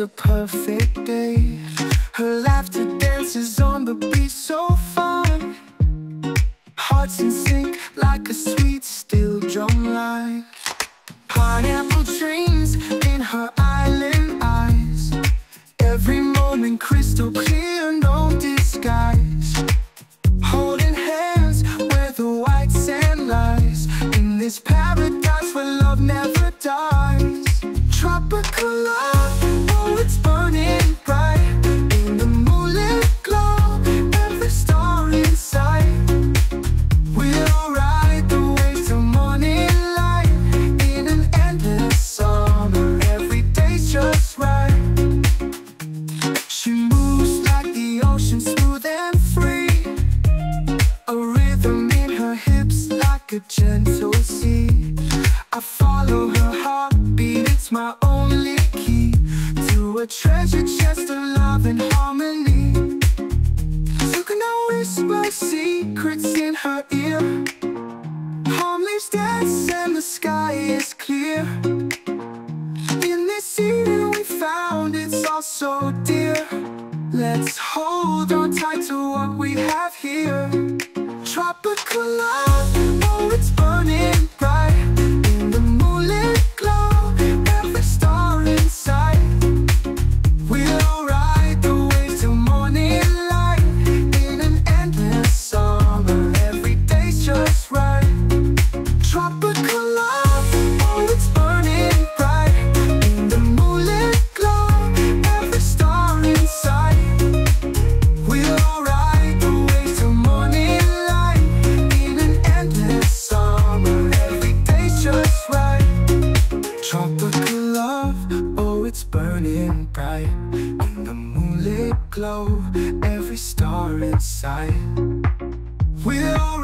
A perfect day. Her laughter dances on the beat, so fun. Hearts in sync like a sweet steel drum line. Pineapple dreams in her island my only key To a treasure chest of love and harmony. You can always whisper secrets in her ear. Palm leaves dance and the sky is clear. In this evening we found it's all so dear. Let's hold on tight to what we have here. Tropical love, In the moonlit glow, every star in sight We'll